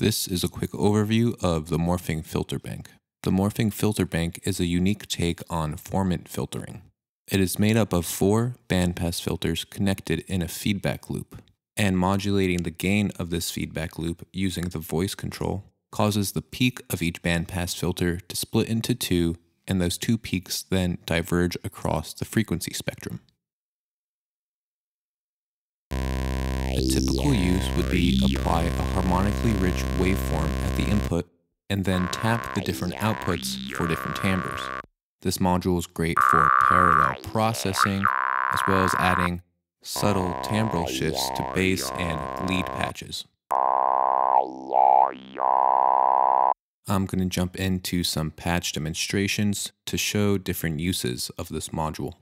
This is a quick overview of the Morphing Filter Bank. The Morphing Filter Bank is a unique take on formant filtering. It is made up of four bandpass filters connected in a feedback loop, and modulating the gain of this feedback loop using the voice control causes the peak of each bandpass filter to split into two, and those two peaks then diverge across the frequency spectrum. A typical use would be apply a harmonically rich waveform at the input and then tap the different outputs for different timbres. This module is great for parallel processing as well as adding subtle timbral ah, shifts to bass and lead patches. Ah, I'm going to jump into some patch demonstrations to show different uses of this module.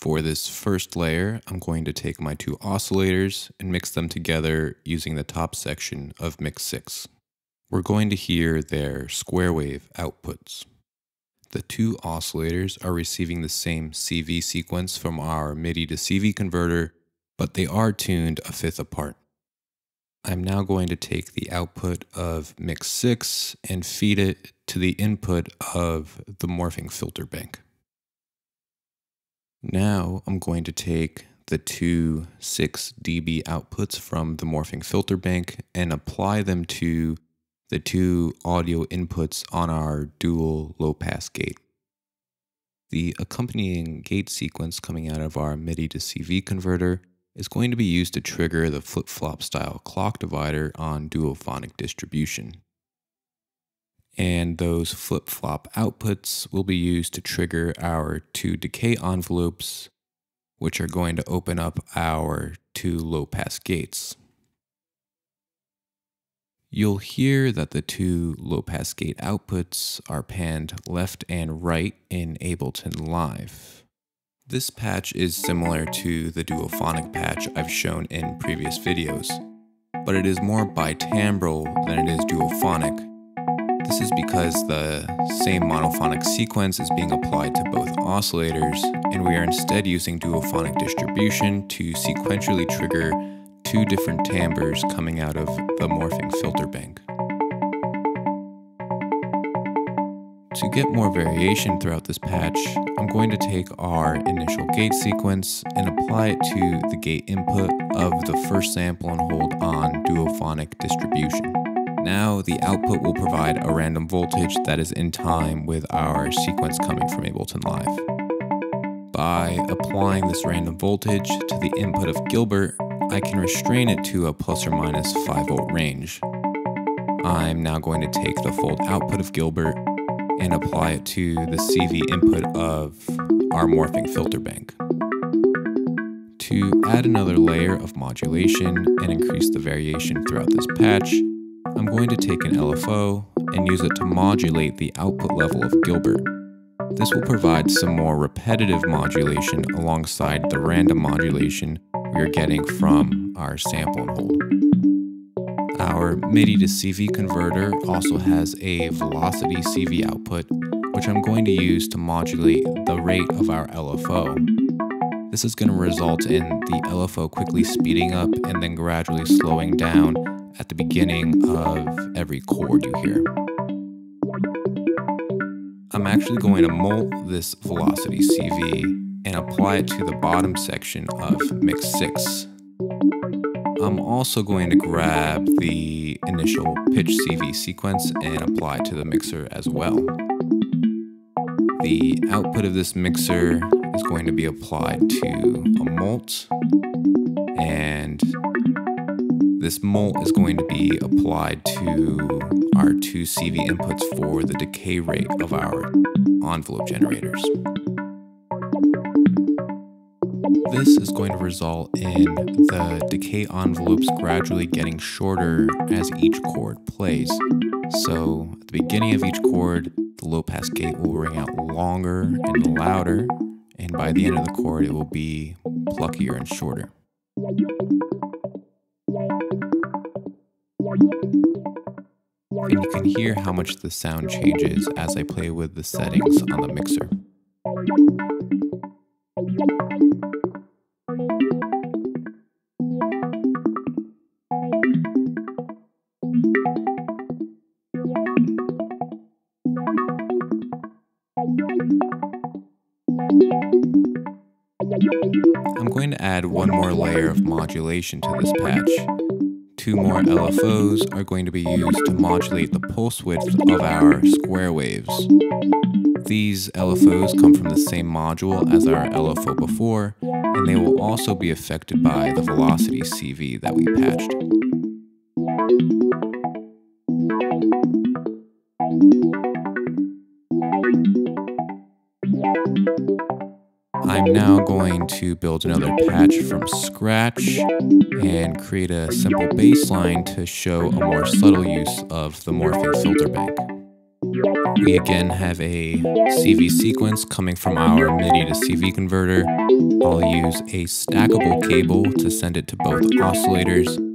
For this first layer, I'm going to take my two oscillators and mix them together using the top section of Mix 6. We're going to hear their square wave outputs. The two oscillators are receiving the same CV sequence from our MIDI to CV converter, but they are tuned a fifth apart. I'm now going to take the output of Mix 6 and feed it to the input of the morphing filter bank. Now I'm going to take the two 6 dB outputs from the morphing filter bank and apply them to the two audio inputs on our dual low pass gate. The accompanying gate sequence coming out of our MIDI to CV converter is going to be used to trigger the flip-flop style clock divider on duophonic distribution and those flip-flop outputs will be used to trigger our two decay envelopes, which are going to open up our two low-pass gates. You'll hear that the two low-pass gate outputs are panned left and right in Ableton Live. This patch is similar to the duophonic patch I've shown in previous videos, but it is more bitimbral than it is duophonic, this is because the same monophonic sequence is being applied to both oscillators, and we are instead using duophonic distribution to sequentially trigger two different timbres coming out of the morphing filter bank. To get more variation throughout this patch, I'm going to take our initial gate sequence and apply it to the gate input of the first sample and hold on duophonic distribution. Now the output will provide a random voltage that is in time with our sequence coming from Ableton Live. By applying this random voltage to the input of Gilbert, I can restrain it to a plus or minus 5 volt range. I'm now going to take the fold output of Gilbert and apply it to the CV input of our morphing filter bank. To add another layer of modulation and increase the variation throughout this patch, I'm going to take an LFO and use it to modulate the output level of Gilbert. This will provide some more repetitive modulation alongside the random modulation we are getting from our sample and hold. Our MIDI to CV converter also has a velocity CV output, which I'm going to use to modulate the rate of our LFO. This is going to result in the LFO quickly speeding up and then gradually slowing down at the beginning of every chord you hear. I'm actually going to mult this velocity CV and apply it to the bottom section of mix 6. I'm also going to grab the initial pitch CV sequence and apply it to the mixer as well. The output of this mixer is going to be applied to a mult this mult is going to be applied to our two CV inputs for the decay rate of our envelope generators. This is going to result in the decay envelopes gradually getting shorter as each chord plays. So at the beginning of each chord, the low pass gate will ring out longer and louder, and by the end of the chord, it will be pluckier and shorter. And you can hear how much the sound changes as I play with the settings on the mixer. I'm going to add one more layer of modulation to this patch Two more LFOs are going to be used to modulate the pulse width of our square waves. These LFOs come from the same module as our LFO before, and they will also be affected by the velocity CV that we patched. I'm now going to build another patch from scratch and create a simple bass line to show a more subtle use of the morphing filter bank. We again have a CV sequence coming from our MIDI to CV converter. I'll use a stackable cable to send it to both oscillators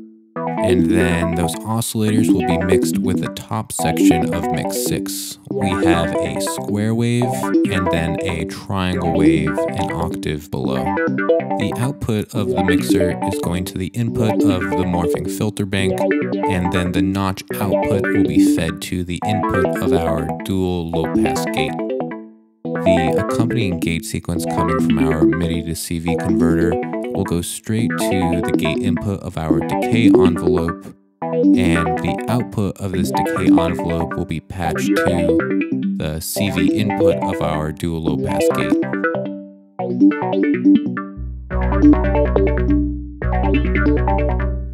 and then those oscillators will be mixed with the top section of mix 6. We have a square wave and then a triangle wave an octave below. The output of the mixer is going to the input of the morphing filter bank and then the notch output will be fed to the input of our dual low pass gate. The accompanying gate sequence coming from our MIDI to CV converter will go straight to the gate input of our decay envelope and the output of this decay envelope will be patched to the CV input of our dual low pass gate.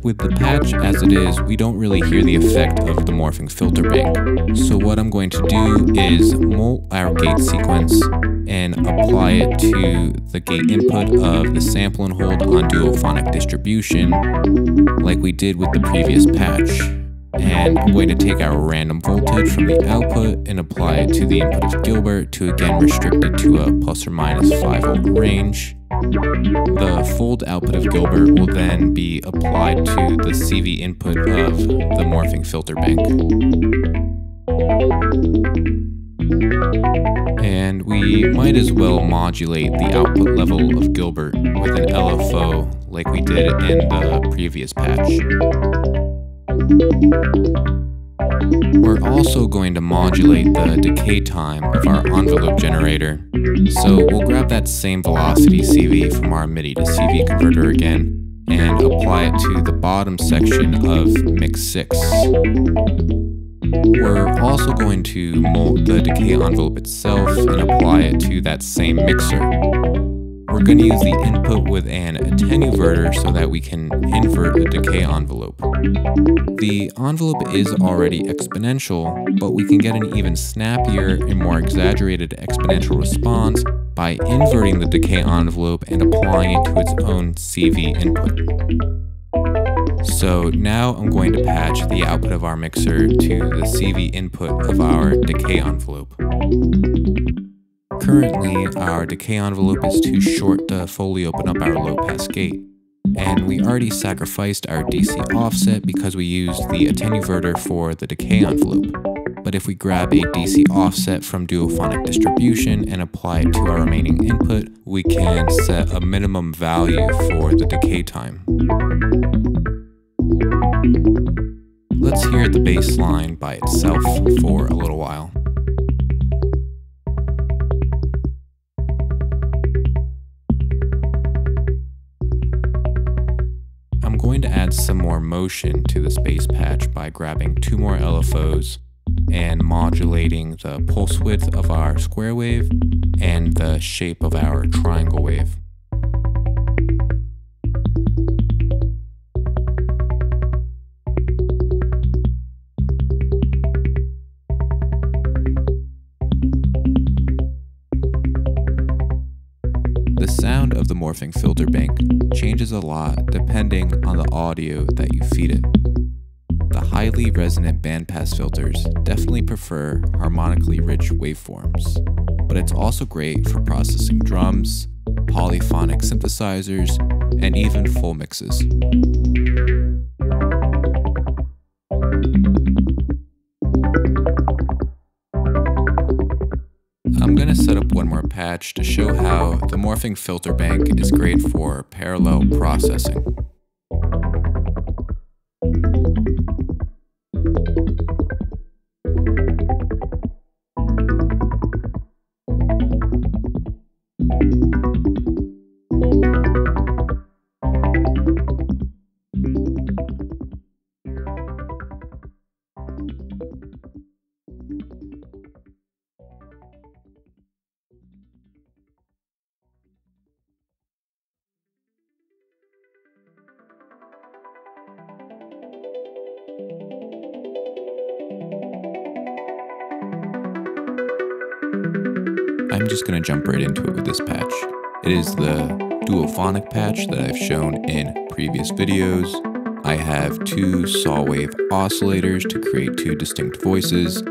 With the patch as it is, we don't really hear the effect of the morphing filter bank. So what I'm going to do is mult our gate sequence and apply it to the gate input of the sample and hold on duophonic distribution like we did with the previous patch. And I'm going to take our random voltage from the output and apply it to the input of Gilbert to again restrict it to a plus or minus 5 volt range. The fold output of Gilbert will then be applied to the CV input of the morphing filter bank. And we might as well modulate the output level of Gilbert with an LFO like we did in the previous patch. We're also going to modulate the decay time of our envelope generator. So we'll grab that same velocity CV from our MIDI to CV converter again and apply it to the bottom section of mix 6. We're also going to mult the decay envelope itself and apply it to that same mixer. We're going to use the input with an attenuverter so that we can invert the decay envelope. The envelope is already exponential, but we can get an even snappier and more exaggerated exponential response by inverting the decay envelope and applying it to its own CV input. So now I'm going to patch the output of our mixer to the CV input of our decay envelope. Currently, our decay envelope is too short to fully open up our low pass gate. And we already sacrificed our DC offset because we used the attenuverter for the decay envelope. But if we grab a DC offset from duophonic distribution and apply it to our remaining input, we can set a minimum value for the decay time. Let's hear the bass line by itself for a little while. Going to add some more motion to the space patch by grabbing two more LFOs and modulating the pulse width of our square wave and the shape of our triangle wave. Morphing filter bank changes a lot depending on the audio that you feed it. The highly resonant bandpass filters definitely prefer harmonically rich waveforms, but it's also great for processing drums, polyphonic synthesizers, and even full mixes. Patch to show how the morphing filter bank is great for parallel processing. Just going to jump right into it with this patch. It is the duophonic patch that I've shown in previous videos. I have two saw wave oscillators to create two distinct voices.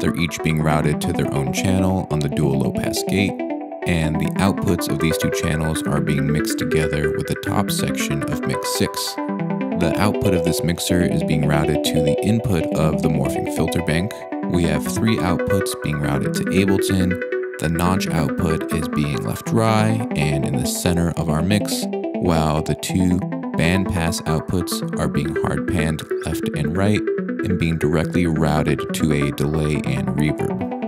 They're each being routed to their own channel on the dual low pass gate, and the outputs of these two channels are being mixed together with the top section of mix 6. The output of this mixer is being routed to the input of the morphing filter bank. We have three outputs being routed to Ableton. The notch output is being left dry and in the center of our mix, while the two bandpass outputs are being hard panned left and right and being directly routed to a delay and reverb.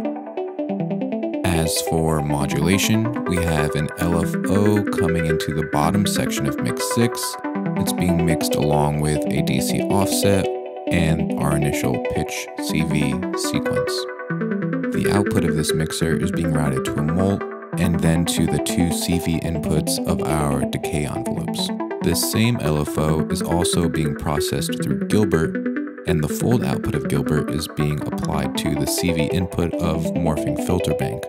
As for modulation, we have an LFO coming into the bottom section of mix 6. It's being mixed along with a DC offset and our initial pitch CV sequence. The output of this mixer is being routed to a mult and then to the two CV inputs of our decay envelopes. This same LFO is also being processed through Gilbert, and the fold output of Gilbert is being applied to the CV input of Morphing Filter Bank.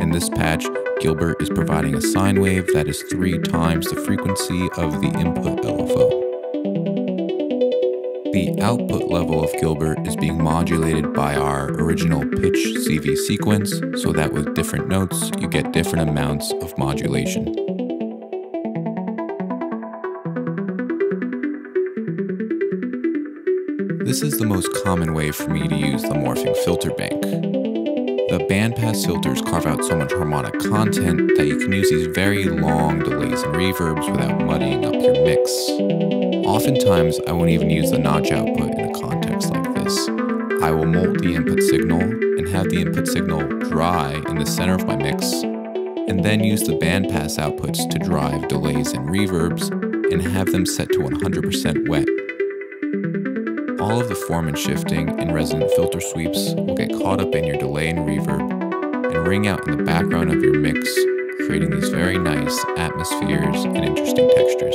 In this patch, Gilbert is providing a sine wave that is three times the frequency of the input LFO. The output level of Gilbert is being modulated by our original pitch CV sequence so that with different notes you get different amounts of modulation. This is the most common way for me to use the morphing filter bank. The bandpass filters carve out so much harmonic content that you can use these very long delays and reverbs without muddying up your mix. Oftentimes, I won't even use the notch output in a context like this. I will mult the input signal and have the input signal dry in the center of my mix, and then use the bandpass outputs to drive delays and reverbs and have them set to 100% wet all of the formant shifting and resonant filter sweeps will get caught up in your delay and reverb and ring out in the background of your mix, creating these very nice atmospheres and interesting textures.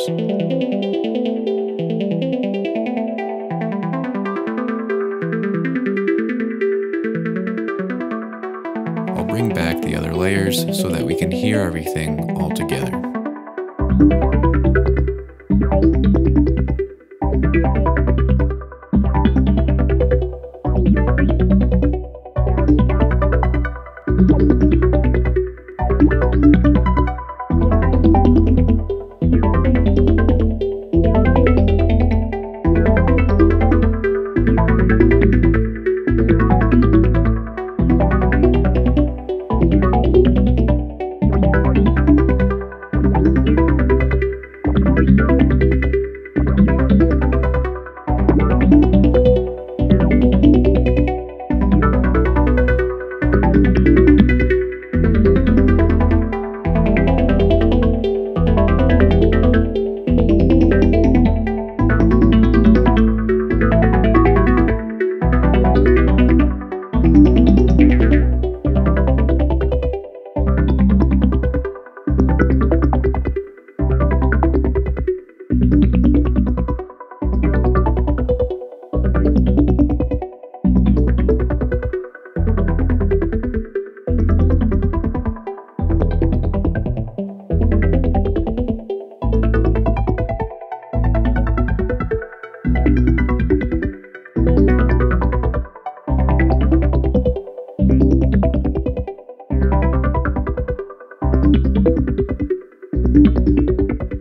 I'll bring back the other layers so that we can hear everything all together. you Thank you.